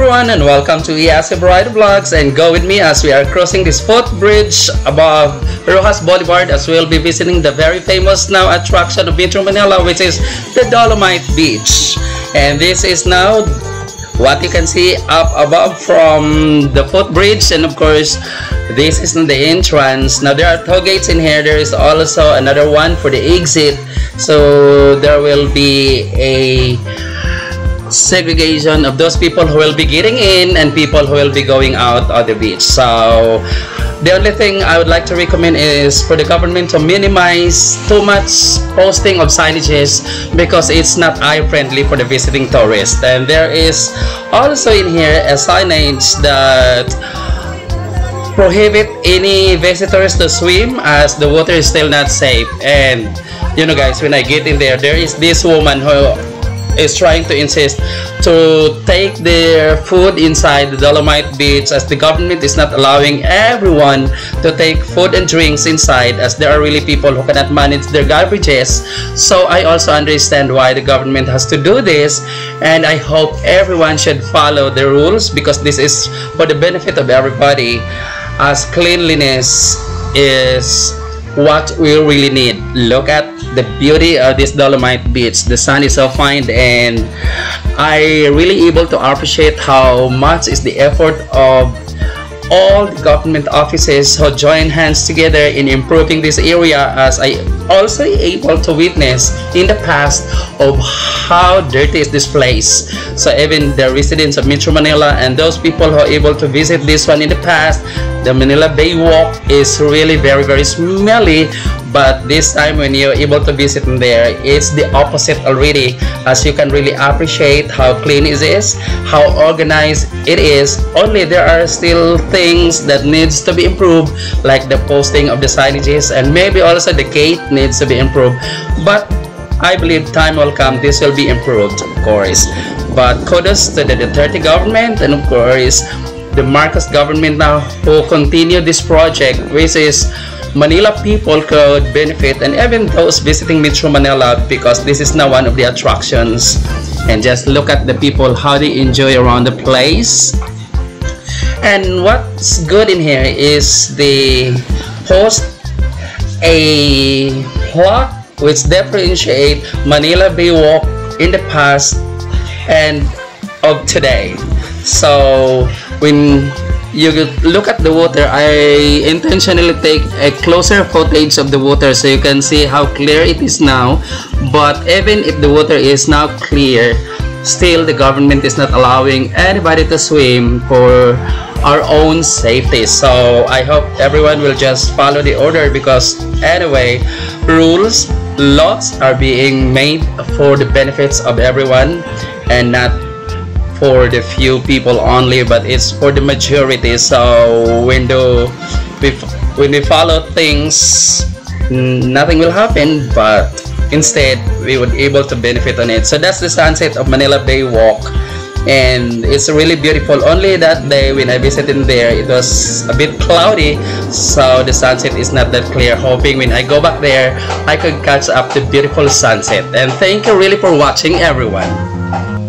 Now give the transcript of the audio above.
everyone and welcome to Variety Vlogs and go with me as we are crossing this footbridge above Roxas Boulevard as we'll be visiting the very famous now attraction of Metro Manila which is the Dolomite Beach. And this is now what you can see up above from the footbridge and of course this is the entrance. Now there are toll gates in here. There is also another one for the exit. So there will be a segregation of those people who will be getting in and people who will be going out on the beach. So the only thing I would like to recommend is for the government to minimize too much posting of signages because it's not eye friendly for the visiting tourist. And there is also in here a signage that prohibit any visitors to swim as the water is still not safe and you know guys when I get in there there is this woman who is trying to insist to take their food inside the Dolomite Beach as the government is not allowing everyone to take food and drinks inside as there are really people who cannot manage their garbages. So I also understand why the government has to do this and I hope everyone should follow the rules because this is for the benefit of everybody as cleanliness is what we really need. Look at the beauty of this Dolomite Beach. The sun is so fine and I really able to appreciate how much is the effort of all the government offices who join hands together in improving this area as I also able to witness in the past of how dirty is this place. So even the residents of Metro Manila and those people who are able to visit this one in the past, the Manila Bay Walk is really very very smelly but this time when you're able to visit there it's the opposite already. As you can really appreciate how clean it is how organized it is. Only there are still things that needs to be improved like the posting of the signages and maybe also the gate needs to be improved. But I believe time will come this will be improved of course. But kudos to the Duterte government and of course the Marcos government now who continue this project which is Manila people could benefit and even those visiting Metro Manila because this is now one of the attractions. And just look at the people how they enjoy around the place. And what's good in here is the post a plot which differentiate Manila Bay Walk in the past and of today. So when you look at the water. I intentionally take a closer footage of the water so you can see how clear it is now. But even if the water is now clear still the government is not allowing anybody to swim for our own safety. So I hope everyone will just follow the order because anyway rules laws are being made for the benefits of everyone and not for the few people only but it's for the majority. So when we, when we follow things nothing will happen but instead we would able to benefit on it. So that's the sunset of Manila Bay Walk. And it's really beautiful. Only that day when I visited there it was a bit cloudy so the sunset is not that clear. Hoping when I go back there I could catch up the beautiful sunset. And thank you really for watching everyone